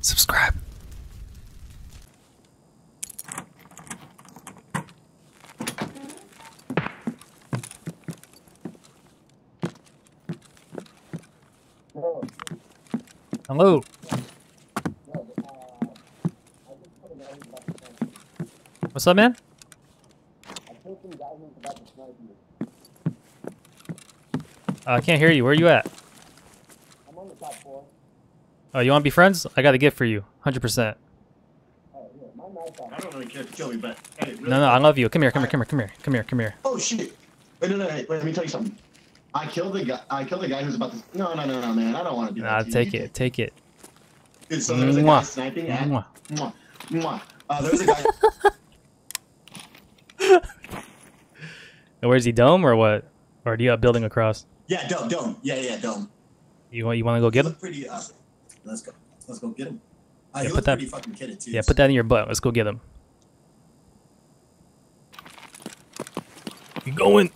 Subscribe. Hello. What's up, man? Uh, I can't hear you. Where are you at? I'm on the top floor. Oh, you want to be friends? I got a gift for you. 100%. Oh, here, my knife on. I don't really care to kill me, but hey, really No, no, I love you. Come here, come here, come here, come here, come here, come here. Oh shit! Wait, no, no, wait, let me tell you something. I killed the guy. I killed the guy who's about to. No, no, no, no, man. I don't want to do that. Nah, take You it, take it. Dude, so there was a guy sniping at. Mwah. Mwah. Mwah. Uh, there was a guy. Where's he dome or what? Or do you have building across? yeah, dome, dome. Yeah, yeah, dome. You want you want to go get him? pretty. Uh, let's go. Let's go get him. Uh, Yeah, he put that- pretty fucking kidded too. Yeah, put that in your butt. Let's go get him. You going?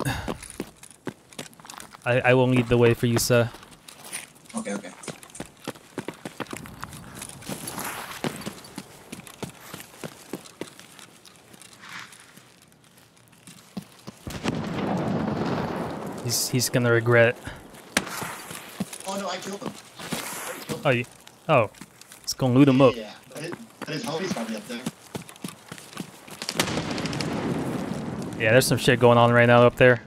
I I will lead the way for you, sir. Okay, okay. He's he's gonna regret. Oh no, I killed him. I already killed him. Oh, you, oh, let's go loot him up. Yeah, but, it, but his homie's probably up there. Yeah, there's some shit going on right now up there.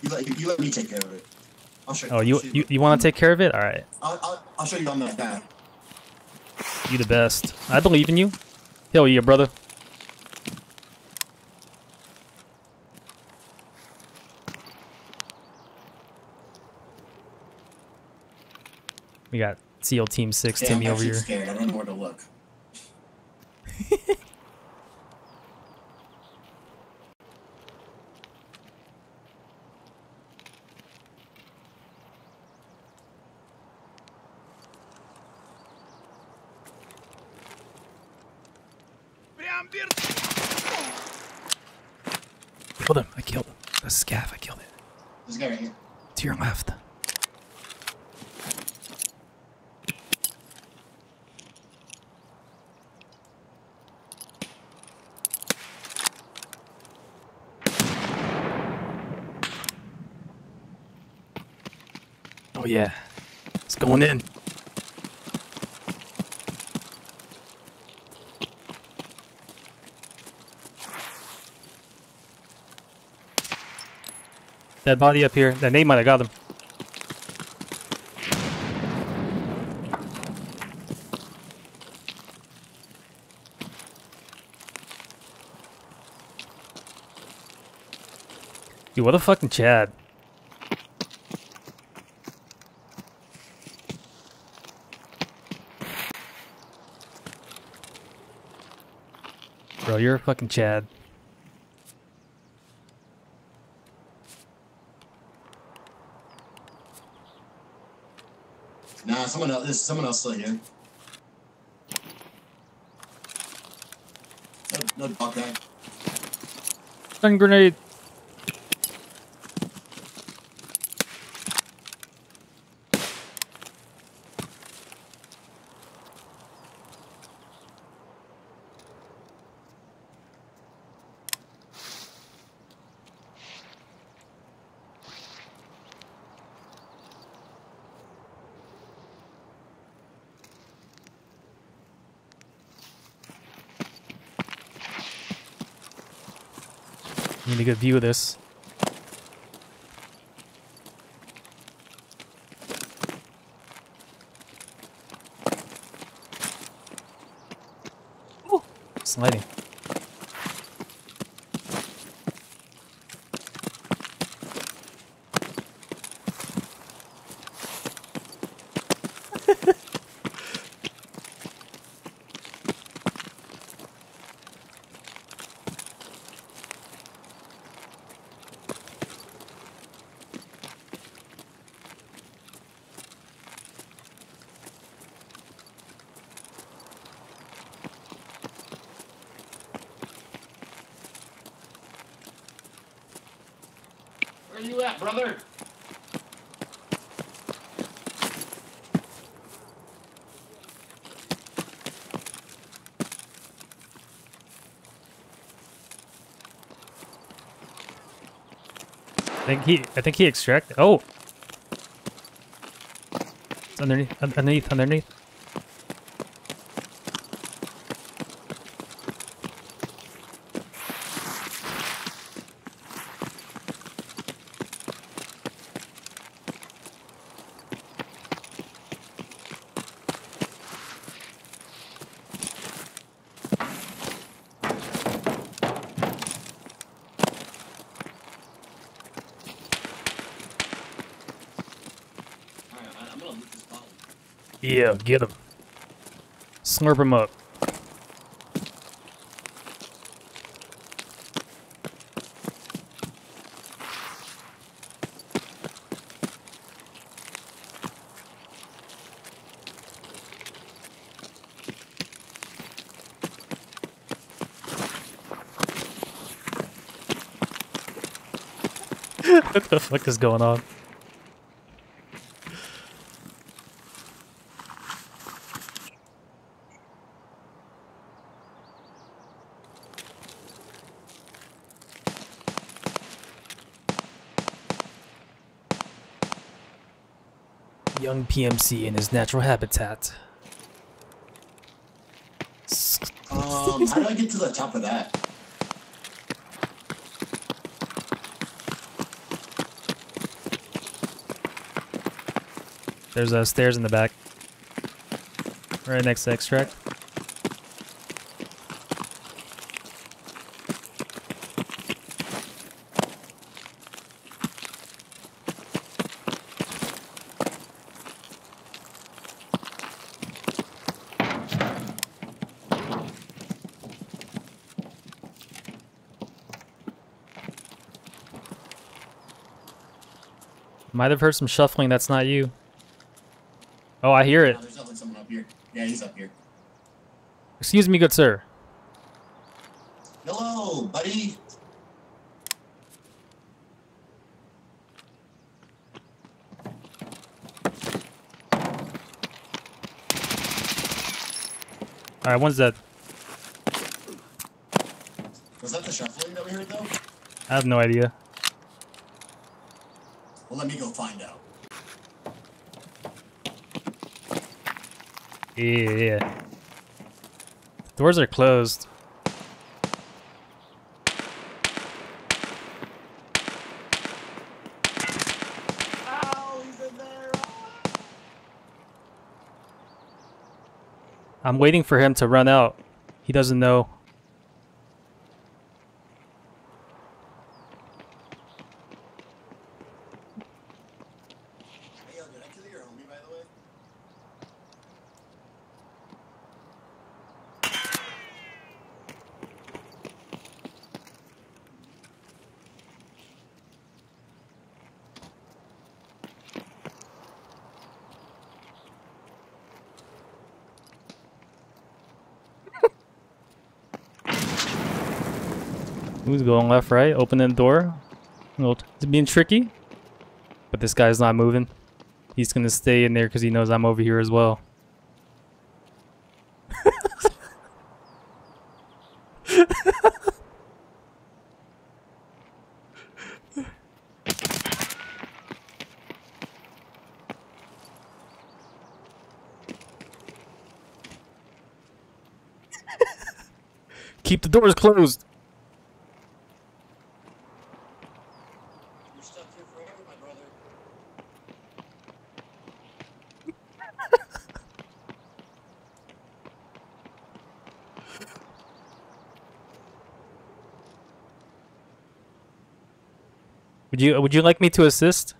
You let, you, you let me take care of it. I'll show you. Oh, you you, you want to take care of it? All right, I'll, I'll, I'll show you on that guy. you the best. I believe in you. Hell yeah, brother. We got SEAL Team Six Yeah, Timmy I'm over here. scared. I don't know where to look. Killed him. I killed him. That's Scav. I killed it. This guy right here. To your left. Oh yeah. It's going in. Dead body up here. That name might have got him. Dude, what a fucking Chad. Bro, you're a fucking Chad. Nah, someone else. There's someone else still here. No, no dog guy. Stun grenade. Need a good view of this. Ooh, sliding. Where you at, brother? I think he, I think he extracted. Oh, it's underneath, underneath, underneath. Yeah, get him. Slurp him up. what the fuck is going on? PMC in his natural habitat. Um, how do I get to the top of that? There's uh, stairs in the back. Right next to extract. Might have heard some shuffling. That's not you. Oh, I hear it. There's definitely someone up here. Yeah, he's up here. Excuse me, good sir. Hello, buddy. All right, one's dead. Was that the shuffling that we heard though? I have no idea. Well, let me go find out. Yeah, yeah. Doors are closed. Ow, he's in there. I'm waiting for him to run out. He doesn't know. Hey, yo, did I kill your homie, by the way? Who's going left, right? Opening the door. It's being tricky. But this guy's not moving. He's gonna stay in there because he knows I'm over here as well. Keep the doors closed. You're stuck here forever, my brother. Would you Would you like me to assist?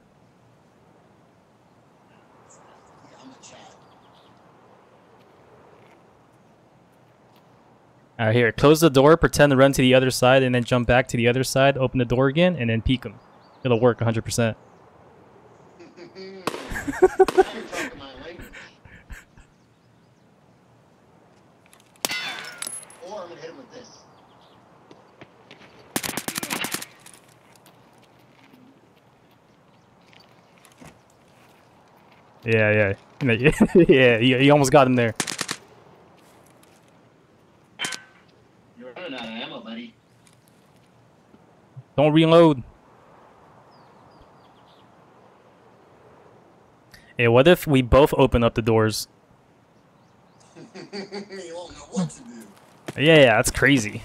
Yeah, I'm a chat. Alright, here. Close the door, pretend to run to the other side, and then jump back to the other side, open the door again, and then peek him. It'll work 100%. Yeah, yeah. yeah, you, you almost got him there. You're running out of ammo, buddy. Don't reload. Hey, what if we both open up the doors? Yeah, yeah, that's crazy.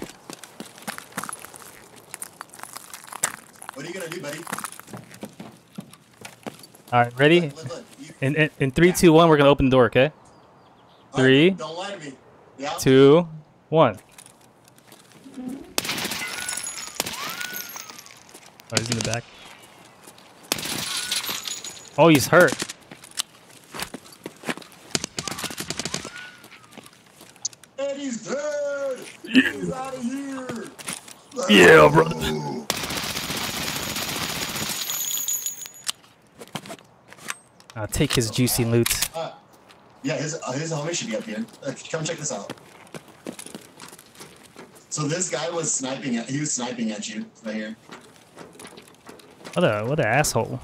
What are you gonna do, buddy? All right, ready? Look, look, look. You- In, in, in three, two, one, we're gonna open the door. Okay. All right, Three. Don't lie to me. Yeah. Two, one. Oh, he's in the back. Oh, he's hurt. And he's dead. He's out of here. Yeah, brother. Uh, take his juicy loot. Uh, yeah, his uh, his homie should be up here. Uh, come check this out. So this guy was sniping at he was sniping at you right here. What a what an asshole.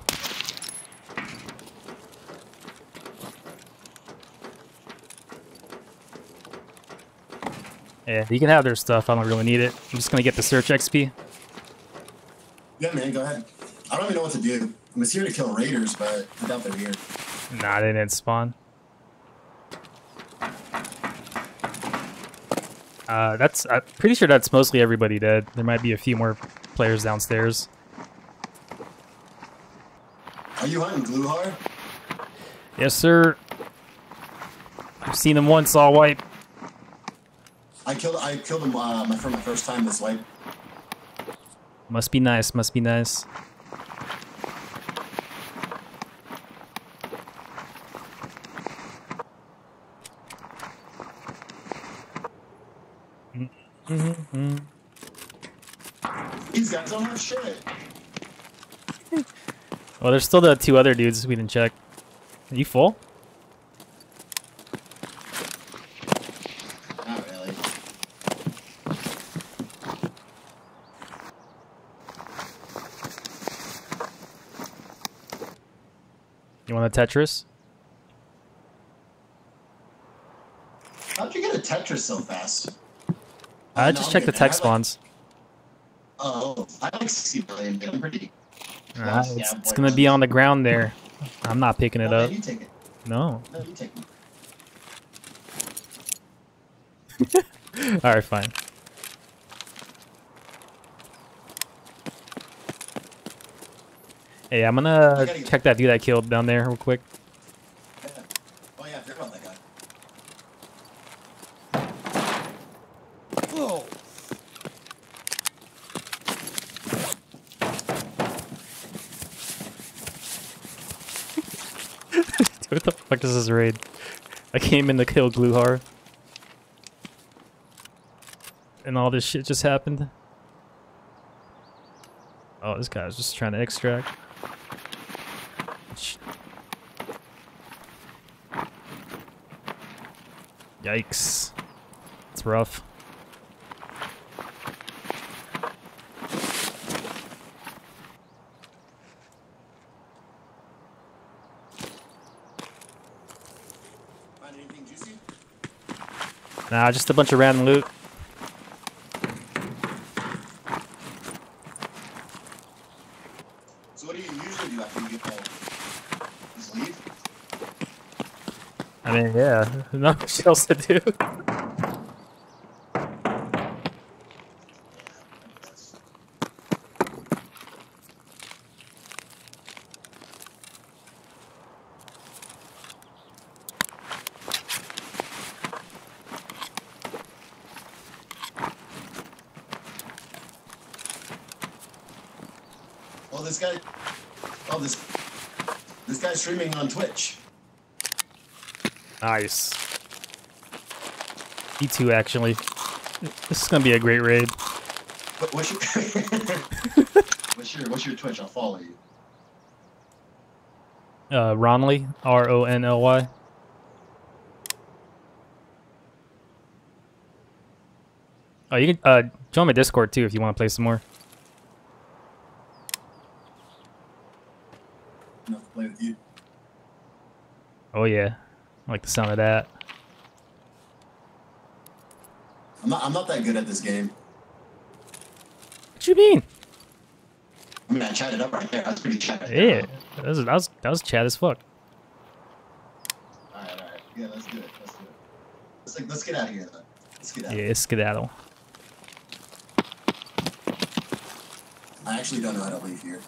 Yeah, you can have their stuff. I don't really need it. I'm just gonna get the search XP. Yeah, man, go ahead. I don't even know what to do. I'm just here to kill raiders, but I doubt they're here. Nah, they didn't spawn. Uh, that's I'm pretty sure that's mostly everybody dead. There might be a few more players downstairs. Are you hunting Gluhar? Yes, sir. I've seen him once all white. I killed I killed him uh, my for my first time this wipe. Must be nice. Must be nice. These guys don't have shit. Well, there's still the two other dudes we didn't check. Are you full? Not really. You want a Tetris? How'd you get a Tetris so fast? I Uh, just checked the tech spawns. Oh, Uh, it's, it's gonna be on the ground there. I'm not picking it up. No. All right, fine. Hey, I'm gonna check that dude I killed down there real quick. Yeah. Oh yeah, I forgot about that guy. what the fuck is this raid? I came in to kill Gluhar. And all this shit just happened. Oh, this guy's just trying to extract. Yikes. It's rough. Find anything juicy? Nah, just a bunch of random loot. So what do you usually do after you get home? Just leave? I mean, yeah, not much else to do. Oh, this guy. Oh, this. This guy's streaming on Twitch. Nice. Me too, actually. This is gonna be a great raid. What, what's your? what's your What's your Twitch? I'll follow you. Uh, Ronly, R O N L Y. Oh, you can uh join my Discord too if you want to play some more. Enough to play with you. Oh yeah, I like the sound of that. I'm not. I'm not that good at this game. What you mean? I mean, I chatted up right there. That's pretty chat. Yeah, that was that was, that was chat as fuck. All right, all right. Yeah, let's do it. Let's do it. Let's, like, let's get out of here, though. Let's get out. Yeah, skedaddle. I actually don't know how to leave here.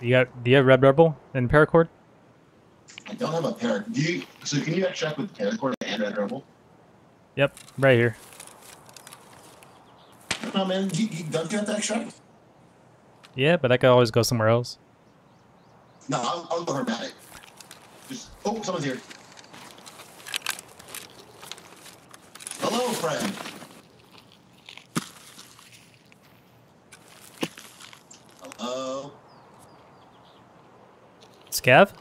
You got? Do you have red rebel and paracord? Don't have a pair. Do you? So can you extract with paracord and red rebel? Yep, right here. No, man. You, you don't you have to extract? Yeah, but I could always go somewhere else. No, I'll, I'll go hermetic. Just oh, someone's here. Hello, friend. Hello. Scav?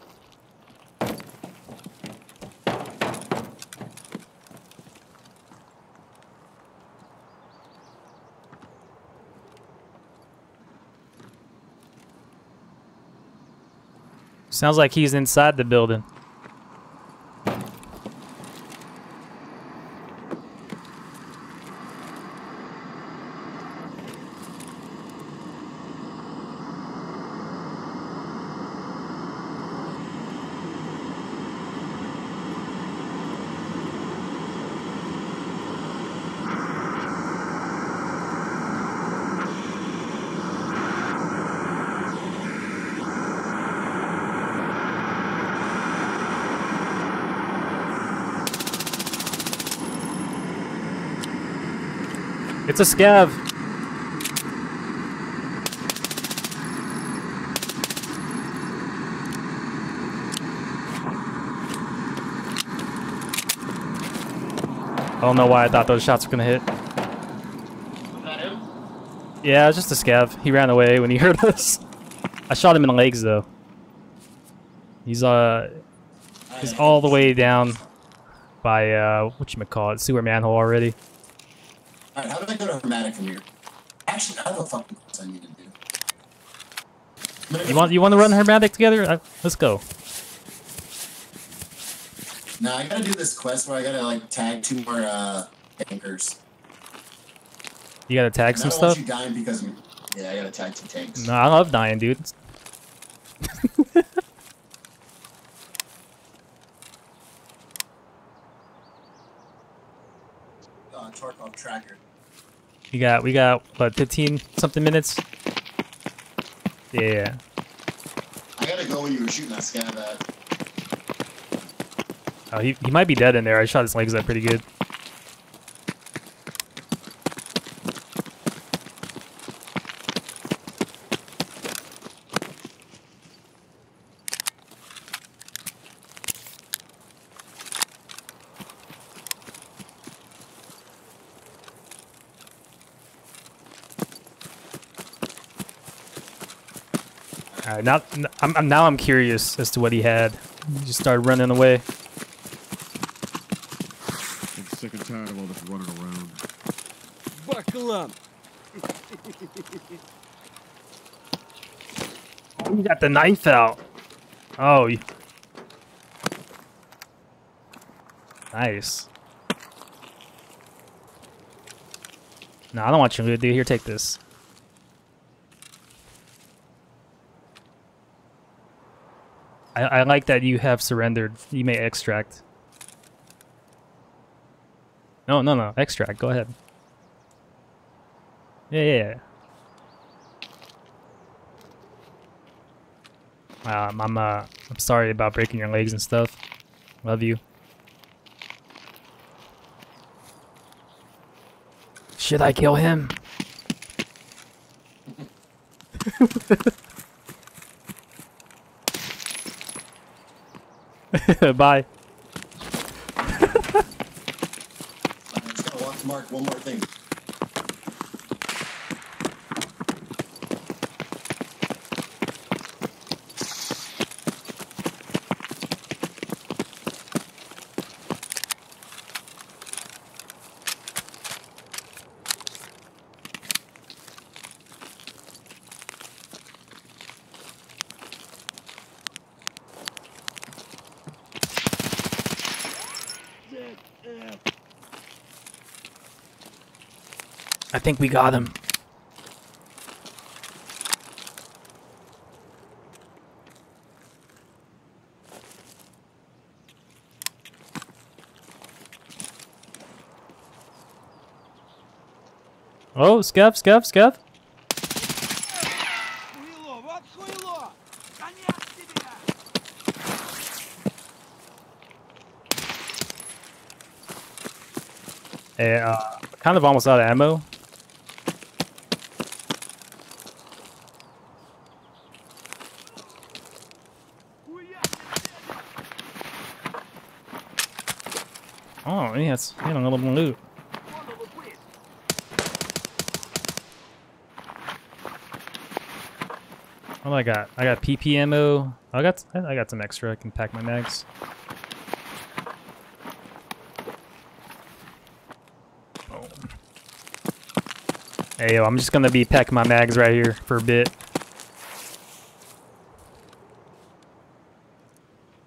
Sounds like he's inside the building. It's a scav. I don't know why I thought those shots were gonna hit. Was that him? Yeah, just a scav. He ran away when he heard us. I shot him in the legs though. He's uh he's all the way down by uh what you call it, sewer manhole already. Alright, how do I go to hermetic from here? Actually, I have a fucking quest I need to do. You want you want to run hermetic together? Let's go. No, I gotta do this quest where I gotta like tag two more uh tankers. You gotta tag And some I don't want stuff. you dying because of yeah, I gotta tag two tanks. No, I love dying, dude. Uh, Tarkov tracker. You got we got what 15 something minutes. Yeah. I gotta go when you were shooting that scav at. Oh, he he might be dead in there. I shot his legs up pretty good. Alright, now I'm, I'm now I'm curious as to what he had. He just started running away. I'm sick and tired of all this running around. Buckle up. Oh, you got the knife out. Oh. Nice. No, I don't want you to do. Here, take this. I, I like that you have surrendered. You may extract. No, no, no. Extract. Go ahead. Yeah, yeah, yeah. Um, I'm uh, I'm sorry about breaking your legs and stuff. Love you. Should I kill him? Bye. Mark one more thing. I think we got him. Oh, scuff, scuff, scuff. Yeah, uh, kind of almost out of ammo. Yes, a little loot. What do I got? I got PP ammo. I got I got some extra. I can pack my mags. Hey, yo, I'm just gonna be packing my mags right here for a bit.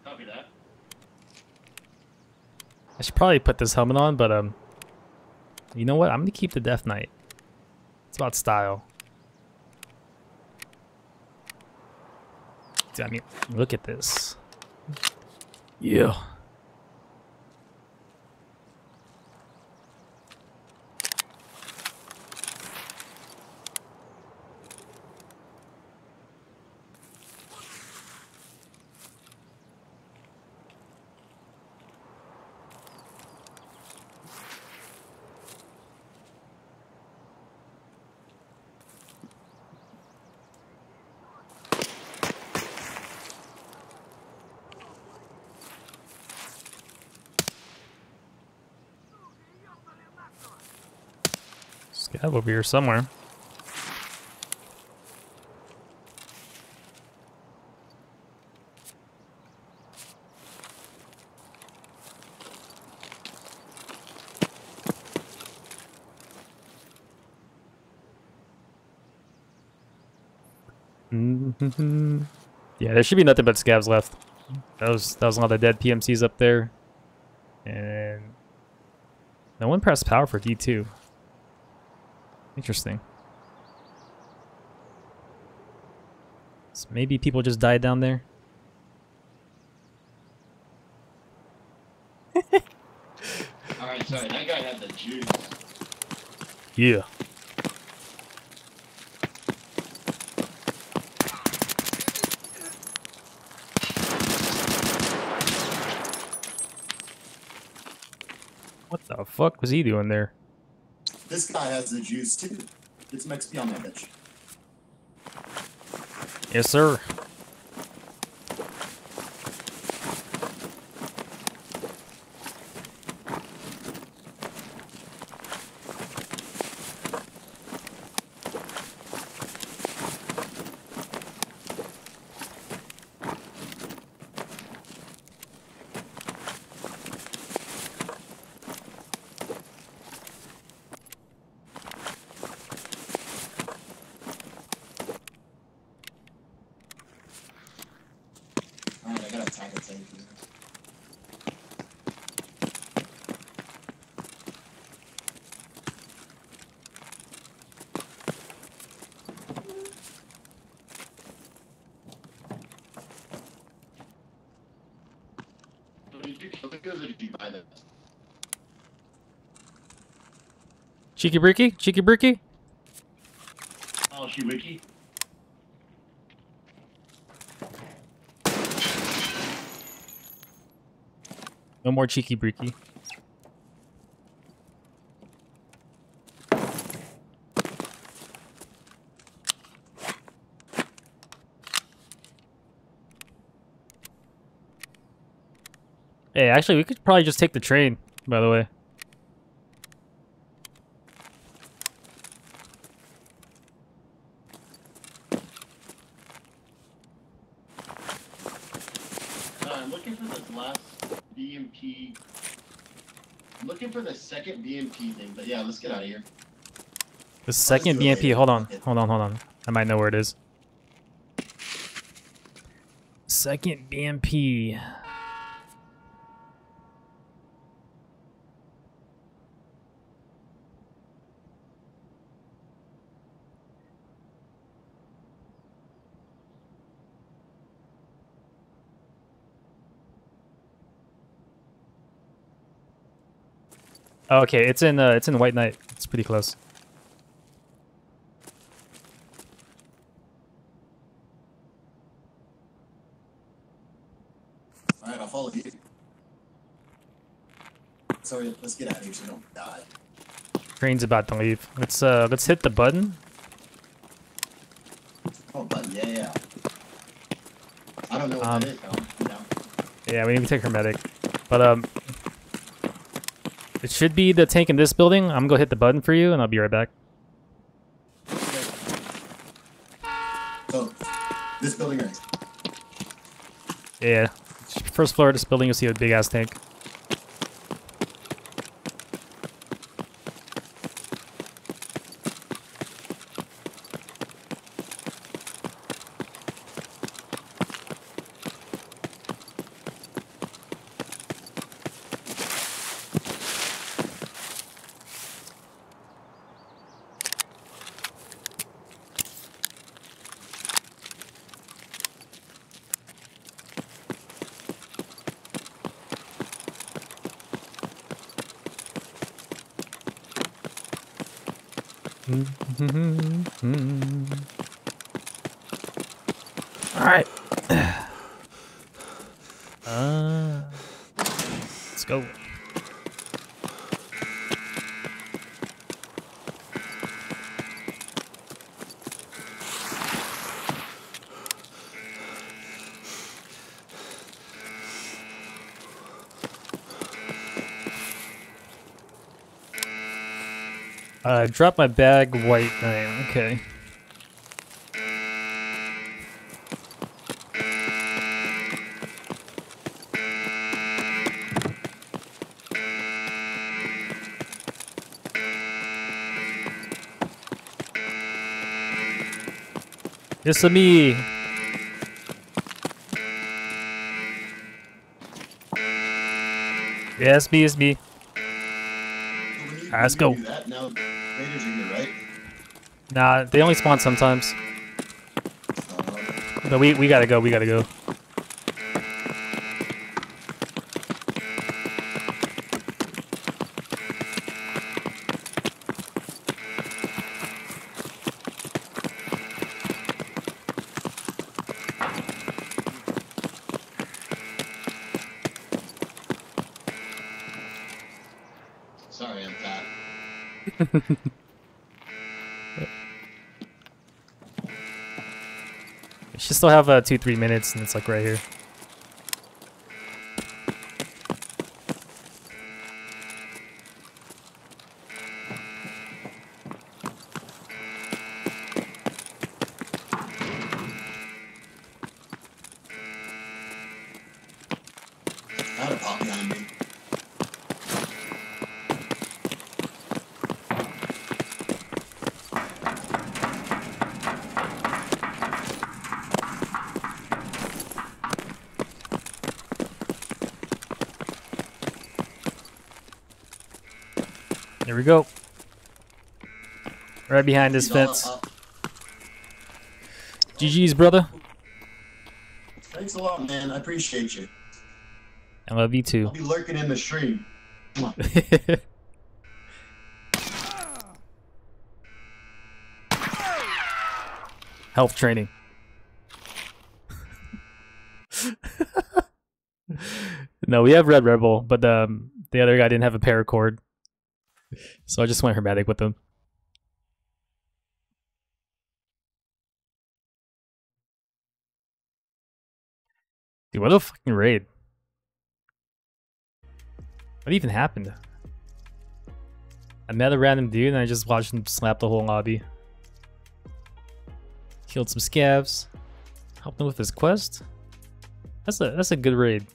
Copy that. I should probably put this helmet on, but um, you know what? I'm gonna keep the Death Knight. It's about style. Dude, I mean, look at this. Yeah. Over here somewhere. Yeah, there should be nothing but scavs left. That was that was a lot of dead PMCs up there, and no one pressed power for D two. Interesting. So maybe people just died down there. Alright, sorry, that guy had the juice. Yeah. What the fuck was he doing there? This guy has the juice too. Some XP on that bitch. Yes, sir. Cheeky Bricky? Cheeky Bricky? Oh, she wiki? No more Cheeky Bricky. Hey, actually, we could probably just take the train, by the way. Uh, I'm looking for this last BMP. I'm looking for the second BMP thing, but yeah, let's get out of here. The second BMP, later. hold on, hold on, hold on. I might know where it is. Second BMP. Oh, okay, it's in uh, it's in White Knight. It's pretty close. All right, I'll follow you. Sorry, let's get out of here so we don't die. Green's about to leave. Let's uh, let's hit the button. Oh, button, yeah, yeah. I don't know um, medic, though. No. Yeah, we need to take Hermetic, but um, it should be the tank in this building. I'm gonna go hit the button for you and I'll be right back. So, this building right Yeah. First floor of this building you'll see a big ass tank. All right. Uh, let's go. Uh, drop my bag, white name. Okay. It's me. Yes, me, it's me. Let's go. Raiders here, right? Nah, they only spawn sometimes. But we we gotta go. We gotta go. sorry, I'm fat. Should still have uh, two three minutes, and it's like right here. Behind this all fence. GG's, brother. Thanks a lot, man. I appreciate you. I love you too. I'll be lurking in the stream. Mwah. Health training. no, we have Red Rebel, but um, the other guy didn't have a paracord. So I just went Hermetic with him. Dude, what a fucking raid. What even happened? I met a random dude and I just watched him slap the whole lobby. Killed some scavs. Helped him with his quest. That's a that's a good raid.